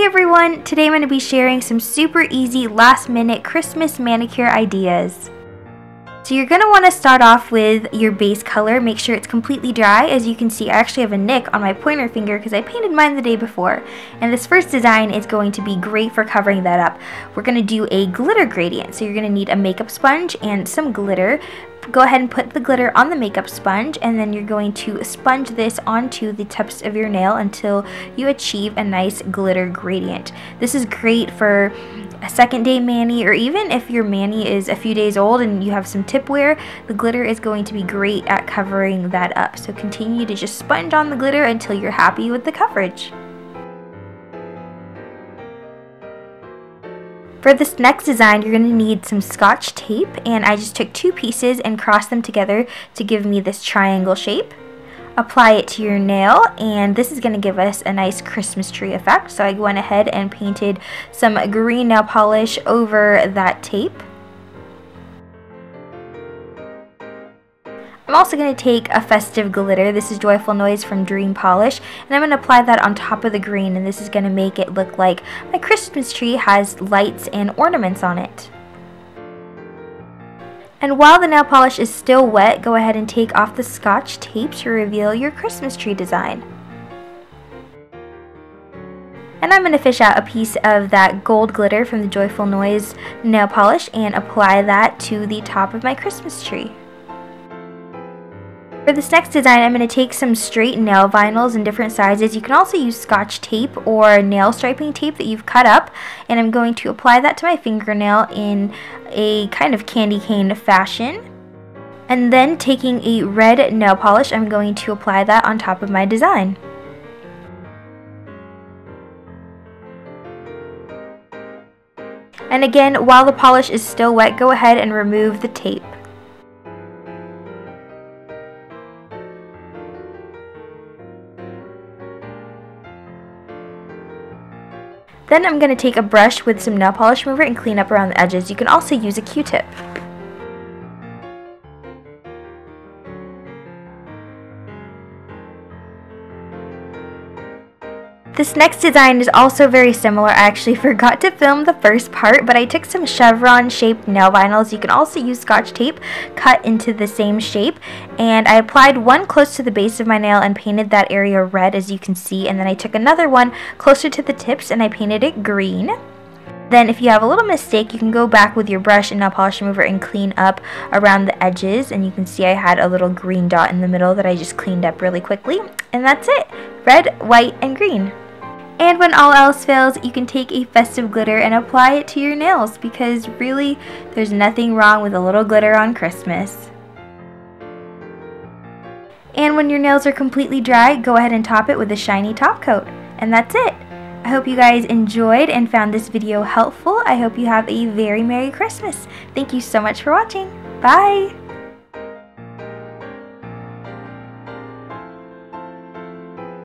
Hey everyone! Today I'm going to be sharing some super easy last minute Christmas manicure ideas. So you're going to want to start off with your base color, make sure it's completely dry. As you can see I actually have a nick on my pointer finger because I painted mine the day before. And this first design is going to be great for covering that up. We're going to do a glitter gradient. So you're going to need a makeup sponge and some glitter go ahead and put the glitter on the makeup sponge and then you're going to sponge this onto the tips of your nail until you achieve a nice glitter gradient. This is great for a second day mani or even if your mani is a few days old and you have some tip wear, the glitter is going to be great at covering that up. So continue to just sponge on the glitter until you're happy with the coverage. For this next design, you're going to need some scotch tape, and I just took two pieces and crossed them together to give me this triangle shape. Apply it to your nail, and this is going to give us a nice Christmas tree effect. So I went ahead and painted some green nail polish over that tape. I'm also going to take a festive glitter. This is Joyful Noise from Dream Polish. And I'm going to apply that on top of the green. And this is going to make it look like my Christmas tree has lights and ornaments on it. And while the nail polish is still wet, go ahead and take off the scotch tape to reveal your Christmas tree design. And I'm going to fish out a piece of that gold glitter from the Joyful Noise nail polish and apply that to the top of my Christmas tree. For this next design, I'm going to take some straight nail vinyls in different sizes. You can also use scotch tape or nail striping tape that you've cut up. And I'm going to apply that to my fingernail in a kind of candy cane fashion. And then taking a red nail polish, I'm going to apply that on top of my design. And again, while the polish is still wet, go ahead and remove the tape. Then I'm going to take a brush with some nail polish remover and clean up around the edges. You can also use a q-tip. This next design is also very similar. I actually forgot to film the first part, but I took some chevron shaped nail vinyls. You can also use scotch tape cut into the same shape. And I applied one close to the base of my nail and painted that area red as you can see. And then I took another one closer to the tips and I painted it green. Then if you have a little mistake, you can go back with your brush and nail polish remover and clean up around the edges. And you can see I had a little green dot in the middle that I just cleaned up really quickly. And that's it. Red, white, and green. And when all else fails, you can take a festive glitter and apply it to your nails because really, there's nothing wrong with a little glitter on Christmas. And when your nails are completely dry, go ahead and top it with a shiny top coat. And that's it. I hope you guys enjoyed and found this video helpful. I hope you have a very Merry Christmas. Thank you so much for watching. Bye!